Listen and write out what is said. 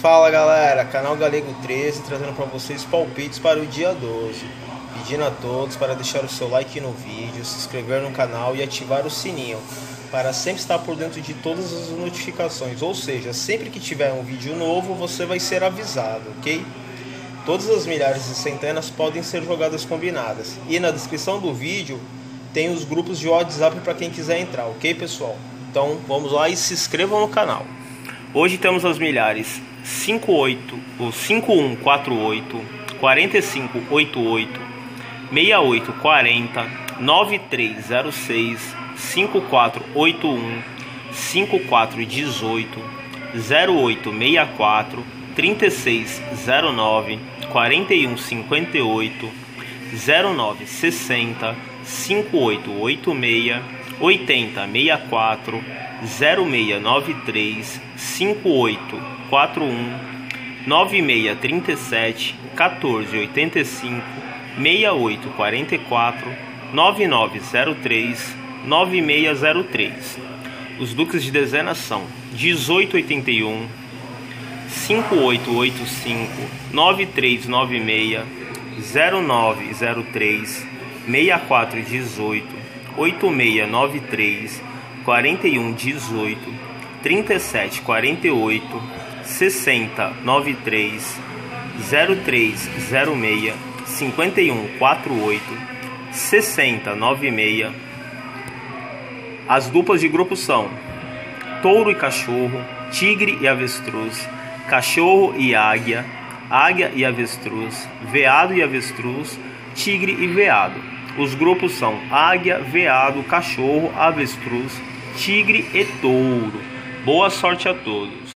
Fala galera, canal Galego 13 trazendo para vocês palpites para o dia 12. Pedindo a todos para deixar o seu like no vídeo, se inscrever no canal e ativar o sininho para sempre estar por dentro de todas as notificações. Ou seja, sempre que tiver um vídeo novo você vai ser avisado, ok? Todas as milhares e centenas podem ser jogadas combinadas. E na descrição do vídeo tem os grupos de WhatsApp para quem quiser entrar, ok pessoal? Então vamos lá e se inscrevam no canal. Hoje temos as milhares. 58, ou 5148, 4588, 6840, 9306, 5481, 5418, 0864, 3609, 4158, 0960, 5886, 8064, 0693 5841 9637 1485 6844 9903 9603. Os duques de dezena são 1881 5885 9396 0903 6418 8693 4118 3748 6093 0306 5148 6096 As duplas de grupo são Touro e Cachorro, Tigre e Avestruz, Cachorro e Águia, Águia e Avestruz, Veado e Avestruz, Tigre e Veado. Os grupos são Águia, Veado, Cachorro, Avestruz, Tigre e Touro. Boa sorte a todos.